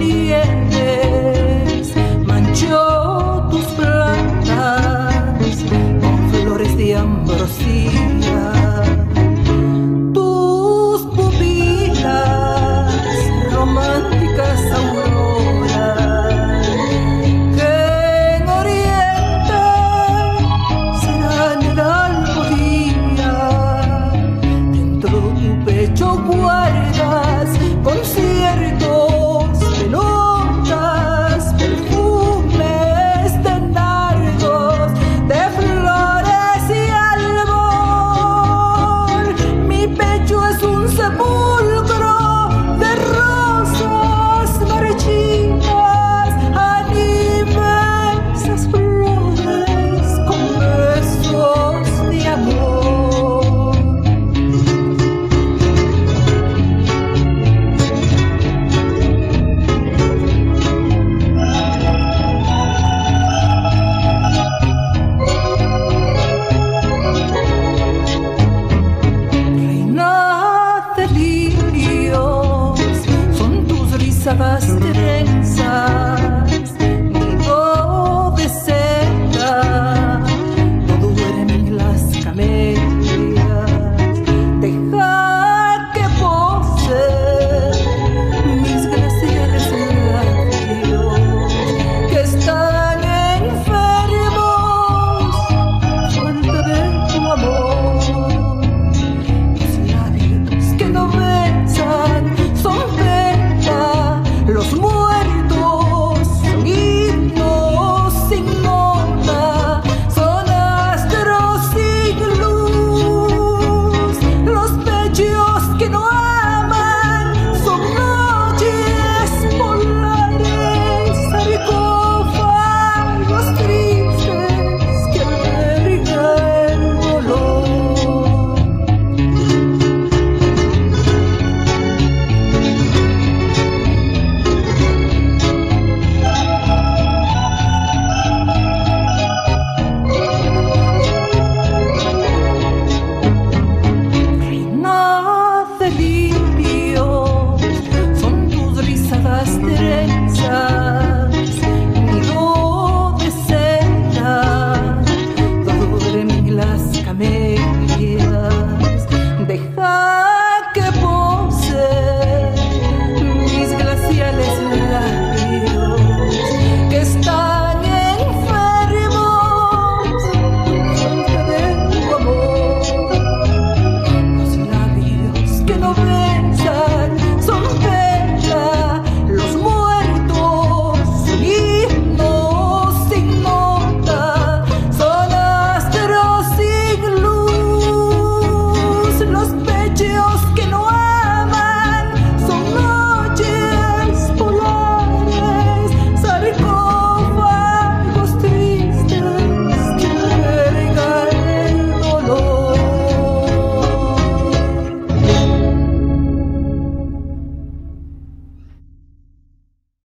end. never string believe.